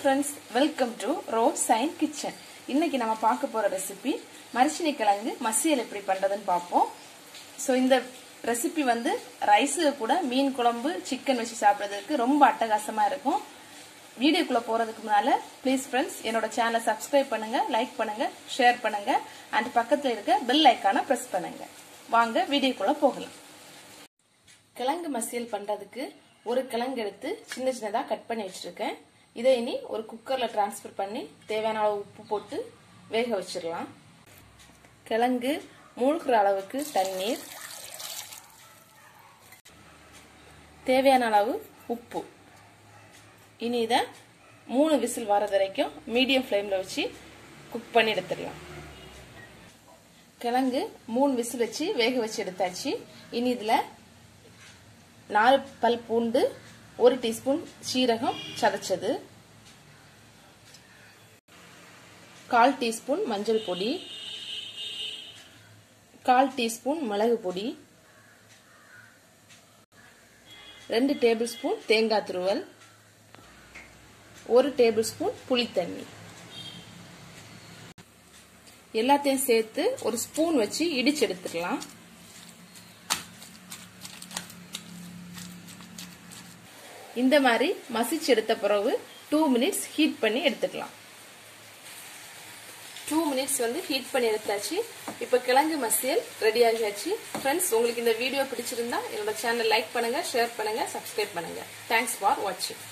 Friends welcome to ரோ சைன் kitchen இன்னைக்கு நம்ம பார்க்க போற ரெசிபி மரிச்சினி கிழங்கு மசியல் எப்படி பண்றதுன்னு பார்ப்போம். ஸோ இந்த ரெசிபி வந்து ரைஸு கூட மீன் குழம்பு சிக்கன் வச்சு சாப்பிட்றதுக்கு ரொம்ப அட்டகாசமா இருக்கும். வீடியோக்குள்ள போறதுக்கு முன்னால ப்ளீஸ் ஃப்ரெண்ட்ஸ் என்னோட சேனலை சப்ஸ்கிரைப் பண்ணுங்க லைக் பண்ணுங்க ஷேர் பண்ணுங்க அண்ட் பக்கத்தில் இருக்க பெல் ஐக்கானை ப்ரெஸ் பண்ணுங்க. வாங்க வீடியோக்குள்ள போகலாம். கிழங்கு மசியல் பண்றதுக்கு ஒரு கிழங்கு எடுத்து சின்ன சின்னதாக கட் பண்ணி வச்சுருக்கேன். இதை இனி ஒரு குக்கரில் டிரான்ஸ்ஃபர் பண்ணி தேவையான அளவு உப்பு போட்டு வேக வச்சிடலாம். கிழங்கு மூழ்கிற அளவுக்கு தண்ணீர். தேவையான அளவு உப்பு. இனி இதை மூணு விசில் வரது வரைக்கும் மீடியம் ஃப்ளேமில் வச்சு குக் பண்ணி எடுத்துடலாம். கிழங்கு மூணு விசில் வச்சு வேக வச்சு எடுத்தாச்சு. இனி இதில் நாலு பல் பூண்டு ஒரு டீஸ்பூன் சீரகம் சதைச்சது. கால் டீஸ்பூன் மஞ்சள் பொடி. கால் டீஸ்பூன் மிளகு பொடி. ரெண்டு டேபிள் ஸ்பூன் தேங்காய் துருவல். ஒரு டேபிள் ஸ்பூன் புளித்தண்ணி எல்லாத்தையும் சேர்த்து ஒரு ஸ்பூன் வச்சு இடிச்சு எடுத்துக்கலாம். இந்த மாதிரி மசிச்சு எடுத்த பிறகு டூ மினிட்ஸ் ஹீட் பண்ணி எடுத்துக்கலாம். டூ மினிட்ஸ் வந்து ஹீட் பண்ணி எடுத்தாச்சு. இப்போ கிழங்கு மசியல் ரெடி ஆகியாச்சு. ஃப்ரெண்ட்ஸ் உங்களுக்கு இந்த வீடியோ பிடிச்சிருந்தா என்னோட சேனல் லைக் பண்ணுங்க ஷேர் பண்ணுங்க சப்ஸ்கிரைப் பண்ணுங்க. தேங்க்ஸ் ஃபார் வாட்சிங்